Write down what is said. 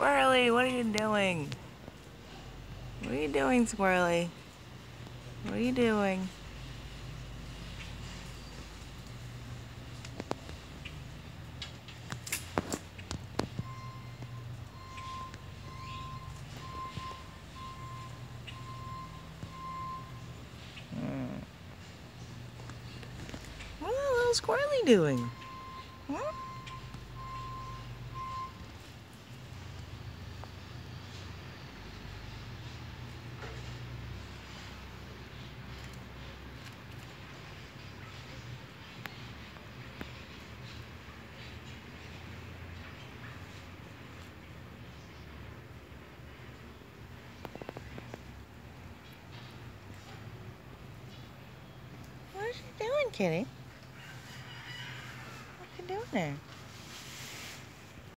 Squirrely, what are you doing? What are you doing, Squirrely? What are you doing? Hmm. What are little Squirrely doing? Huh? You doing, kitty? What are you doing there?